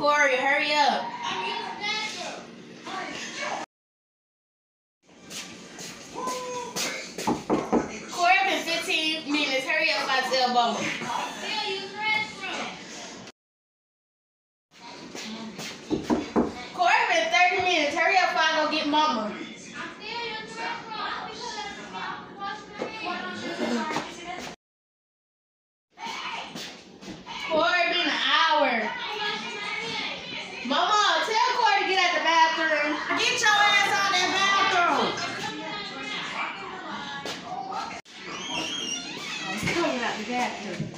Corey, hurry up. Corey, up in 15 minutes. Hurry up, I tell Bubba. Corey, up in 30 minutes. Hurry up, I go get Mama. Mama, tell Corey to get at the bathroom. Get your ass out that bathroom. I coming out the bathroom.